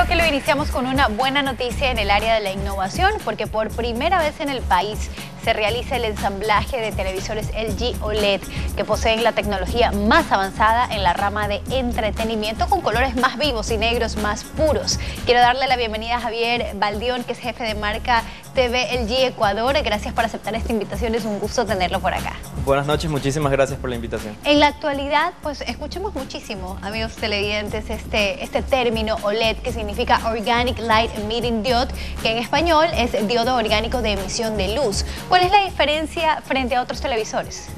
bloque lo iniciamos con una buena noticia en el área de la innovación porque por primera vez en el país se realiza el ensamblaje de televisores LG OLED que poseen la tecnología más avanzada en la rama de entretenimiento con colores más vivos y negros más puros. Quiero darle la bienvenida a Javier Baldión, que es jefe de marca TV LG Ecuador. Gracias por aceptar esta invitación, es un gusto tenerlo por acá. Buenas noches, muchísimas gracias por la invitación. En la actualidad, pues escuchemos muchísimo, amigos televidentes, este, este término OLED que significa Organic Light Emitting Diode, que en español es diodo orgánico de emisión de luz. ¿Cuál es la diferencia frente a otros televisores?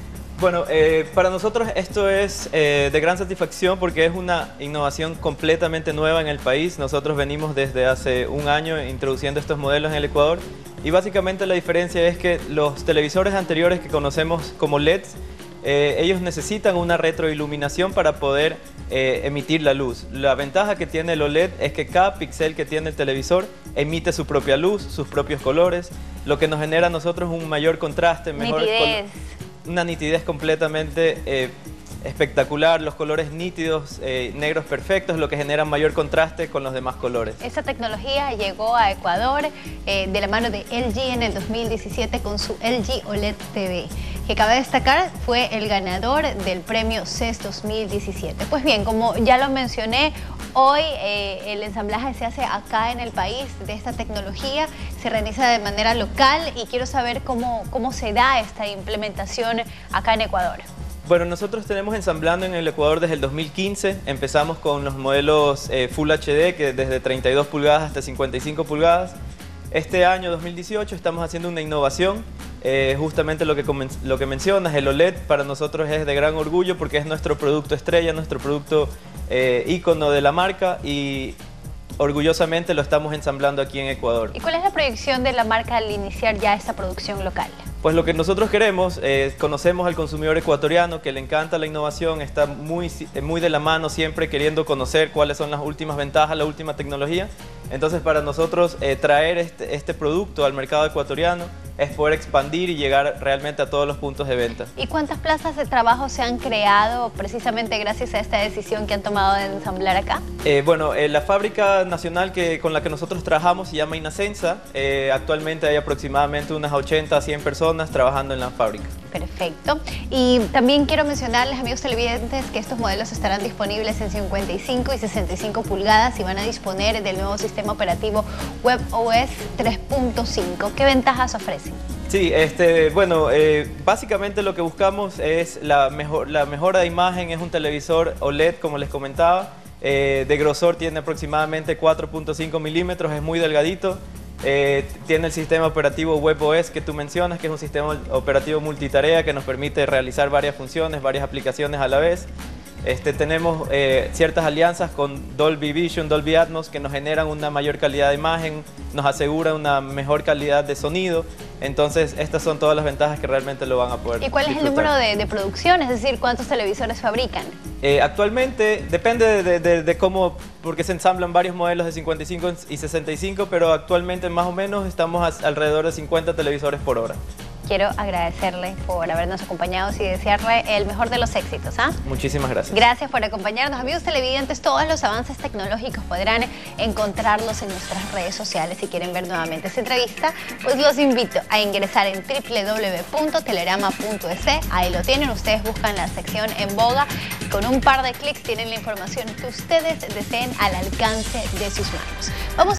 Bueno, eh, para nosotros esto es eh, de gran satisfacción porque es una innovación completamente nueva en el país. Nosotros venimos desde hace un año introduciendo estos modelos en el Ecuador y básicamente la diferencia es que los televisores anteriores que conocemos como LEDs, eh, ellos necesitan una retroiluminación para poder emitir la luz. La ventaja que tiene el OLED es que cada píxel que tiene el televisor emite su propia luz, sus propios colores, lo que nos genera a nosotros un mayor contraste, mejores una nitidez completamente eh, espectacular, los colores nítidos, eh, negros perfectos, lo que genera mayor contraste con los demás colores. Esta tecnología llegó a Ecuador eh, de la mano de LG en el 2017 con su LG OLED TV, que cabe destacar fue el ganador del premio CES 2017. Pues bien, como ya lo mencioné, Hoy el ensamblaje se hace acá en el país de esta tecnología, se realiza de manera local y quiero saber cómo, cómo se da esta implementación acá en Ecuador. Bueno, nosotros tenemos ensamblando en el Ecuador desde el 2015. Empezamos con los modelos eh, Full HD, que desde 32 pulgadas hasta 55 pulgadas. Este año, 2018, estamos haciendo una innovación. Eh, justamente lo que, lo que mencionas, el OLED para nosotros es de gran orgullo porque es nuestro producto estrella, nuestro producto eh, ícono de la marca y orgullosamente lo estamos ensamblando aquí en Ecuador. ¿Y cuál es la proyección de la marca al iniciar ya esta producción local? Pues lo que nosotros queremos, eh, conocemos al consumidor ecuatoriano que le encanta la innovación, está muy, muy de la mano siempre queriendo conocer cuáles son las últimas ventajas, la última tecnología. Entonces para nosotros eh, traer este, este producto al mercado ecuatoriano es poder expandir y llegar realmente a todos los puntos de venta. ¿Y cuántas plazas de trabajo se han creado precisamente gracias a esta decisión que han tomado de ensamblar acá? Eh, bueno, la fábrica nacional que, con la que nosotros trabajamos se llama Inacensa. actualmente hay aproximadamente unas 80 a 100 personas trabajando en la fábrica. Perfecto. Y también quiero mencionarles, amigos televidentes, que estos modelos estarán disponibles en 55 y 65 pulgadas y van a disponer del nuevo sistema operativo WebOS 3.5. ¿Qué ventajas ofrecen? Sí, este, bueno, eh, básicamente lo que buscamos es la, mejor, la mejora de imagen, es un televisor OLED, como les comentaba, eh, de grosor tiene aproximadamente 4.5 milímetros, es muy delgadito, eh, tiene el sistema operativo WebOS que tú mencionas, que es un sistema operativo multitarea que nos permite realizar varias funciones, varias aplicaciones a la vez. Este, tenemos eh, ciertas alianzas con Dolby Vision, Dolby Atmos que nos generan una mayor calidad de imagen, nos asegura una mejor calidad de sonido. Entonces, estas son todas las ventajas que realmente lo van a poder ¿Y cuál es el número de, producción? Es decir, ¿cuántos televisores fabrican? Eh, actualmente, depende de, cómo, porque se ensamblan varios modelos de 55 y 65, pero actualmente más o menos estamos alrededor de 50 televisores por hora quiero agradecerle por habernos acompañado y desearle el mejor de los éxitos. ¿ah? Muchísimas gracias. Gracias por acompañarnos. Amigos televidentes, todos los avances tecnológicos podrán encontrarlos en nuestras redes sociales. Si quieren ver nuevamente esta entrevista, pues los invito a ingresar en www.telerama.es. Ahí lo tienen, ustedes buscan la sección en boga. Con un par de clics tienen la información que ustedes deseen al alcance de sus manos. Vamos